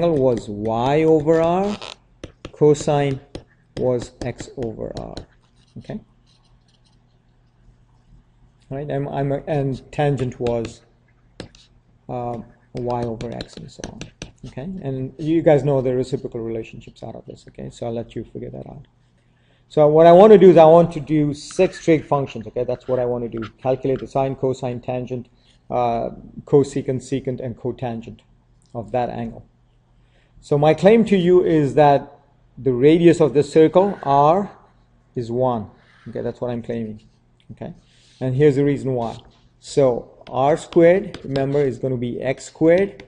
angle was y over r, cosine was x over r. Okay. right I'm, I'm and tangent was uh, y over x and so on. Okay, and you guys know the reciprocal relationships out of this. Okay, so I'll let you figure that out. So what I want to do is I want to do six trig functions. Okay, that's what I want to do. Calculate the sine, cosine, tangent, uh, cosecant, secant, and cotangent of that angle. So my claim to you is that the radius of this circle r is 1. Okay, that's what I'm claiming. Okay, and here's the reason why. So r squared, remember, is going to be x squared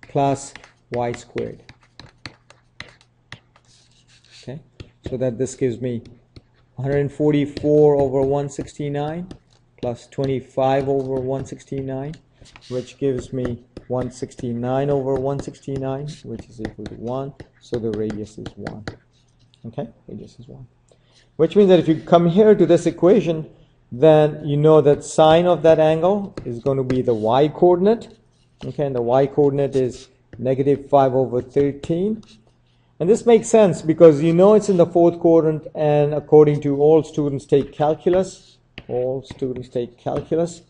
plus y squared. Okay, so that this gives me 144 over 169 plus 25 over 169, which gives me 169 over 169, which is equal to 1. So the radius is 1. Okay, radius is 1. Which means that if you come here to this equation, then you know that sine of that angle is going to be the y coordinate. Okay, and the y coordinate is negative 5 over 13. And this makes sense because you know it's in the fourth quadrant, and according to all students take calculus, all students take calculus,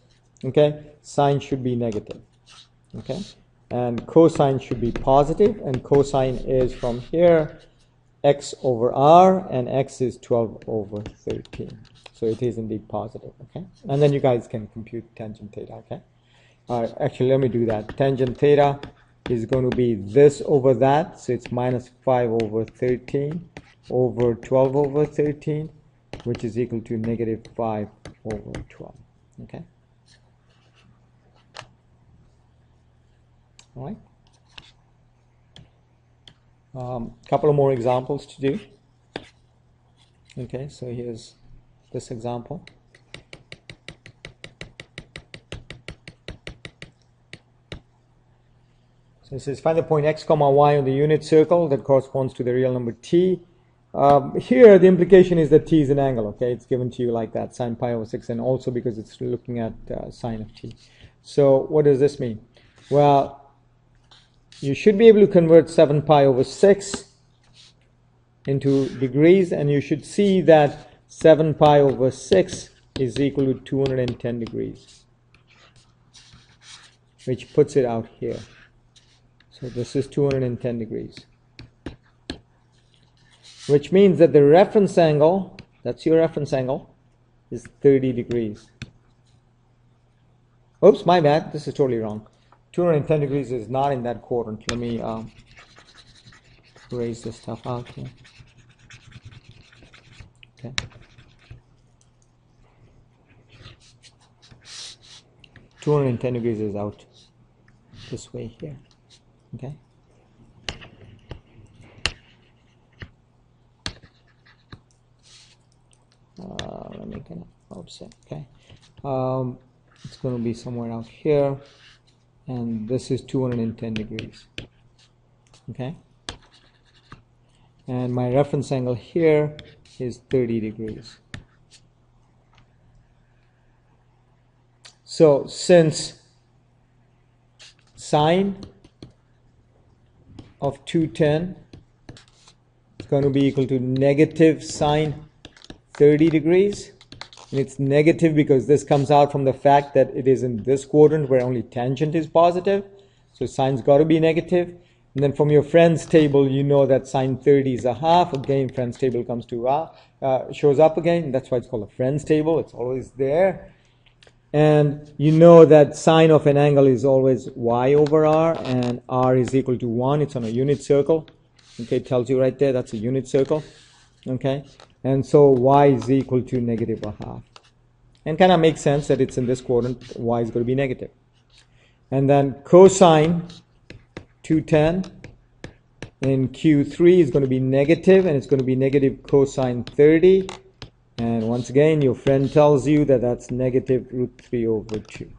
okay, sine should be negative, okay, and cosine should be positive, and cosine is from here x over r, and x is 12 over 13. So it is indeed positive, okay? And then you guys can compute tangent theta, okay? All right, actually, let me do that. Tangent theta is going to be this over that, so it's minus 5 over 13 over 12 over 13, which is equal to negative 5 over 12, okay? All right. A um, couple of more examples to do. Okay, so here's this example. So it says find the point x comma y on the unit circle that corresponds to the real number t. Um, here the implication is that t is an angle, okay? It's given to you like that, sine pi over 6, and also because it's looking at uh, sine of t. So what does this mean? Well, you should be able to convert 7 pi over 6 into degrees, and you should see that 7 pi over 6 is equal to 210 degrees, which puts it out here. So this is 210 degrees, which means that the reference angle, that's your reference angle, is 30 degrees. Oops, my bad, this is totally wrong. 210 degrees is not in that quadrant. Let me um, raise this stuff out here. Okay. Two hundred and ten degrees is out this way here. Okay. Uh, let me get offset. Okay. Um, it's going to be somewhere out here, and this is 210 degrees. Okay. And my reference angle here is 30 degrees. So since sine of 210 is going to be equal to negative sine 30 degrees, and it's negative because this comes out from the fact that it is in this quadrant where only tangent is positive, so sine's got to be negative. And then from your friends table, you know that sine 30 is a half. Again, friends table comes to uh, uh, shows up again. That's why it's called a friends table. It's always there. And you know that sine of an angle is always y over r, and r is equal to 1. It's on a unit circle. Okay, it tells you right there that's a unit circle. Okay, and so y is equal to negative a half. And kind of makes sense that it's in this quadrant, y is going to be negative. And then cosine 210 in Q3 is going to be negative and it's going to be negative cosine 30 and once again your friend tells you that that's negative root 3 over 2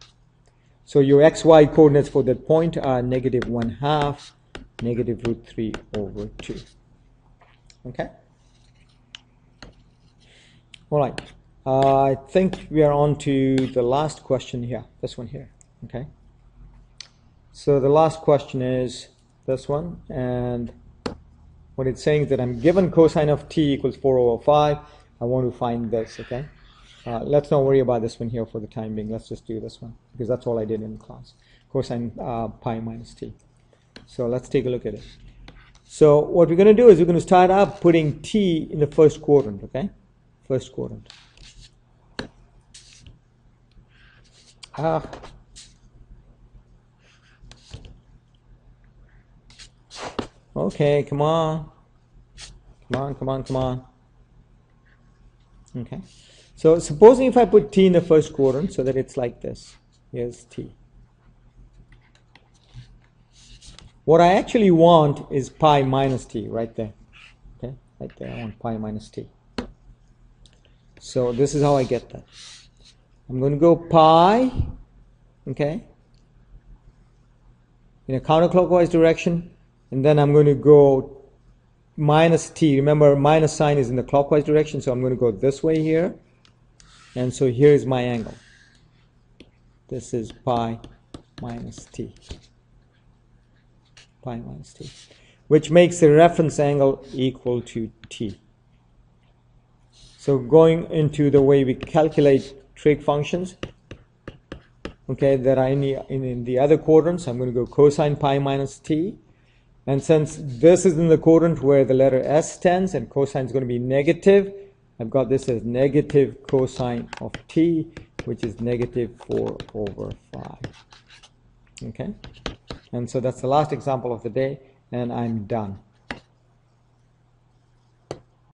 so your xy coordinates for that point are negative 1 half negative root 3 over 2 okay? All right uh, I think we are on to the last question here this one here okay So the last question is this one, and what it's saying is that I'm given cosine of t equals 4 over 5. I want to find this, okay? Uh, let's not worry about this one here for the time being. Let's just do this one because that's all I did in class. Cosine uh, pi minus t. So let's take a look at it. So what we're going to do is we're going to start out putting t in the first quadrant, okay? First quadrant. Ah. Okay, come on. Come on, come on, come on. Okay. So supposing if I put t in the first quadrant so that it's like this. Here's t. What I actually want is pi minus t right there. Okay, right there. I want pi minus t. So this is how I get that. I'm going to go pi, okay, in a counterclockwise direction, and then I'm going to go minus t. Remember, minus sign is in the clockwise direction, so I'm going to go this way here. And so here is my angle. This is pi minus t. Pi minus t. Which makes the reference angle equal to t. So going into the way we calculate trig functions, okay, that are in the, in, in the other quadrants, I'm going to go cosine pi minus t. And since this is in the quadrant where the letter s stands and cosine is going to be negative, I've got this as negative cosine of t, which is negative 4 over 5. Okay? And so that's the last example of the day, and I'm done.